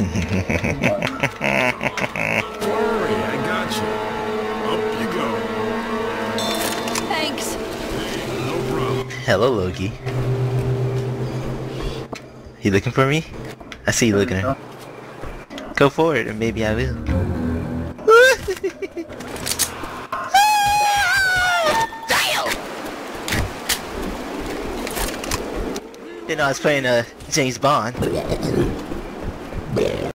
worry, I got you. Up you go. Thanks. Hello, Loki. You looking for me? I see you looking. at Go forward, and maybe I will. You know, I was playing uh, James Bond. Yeah.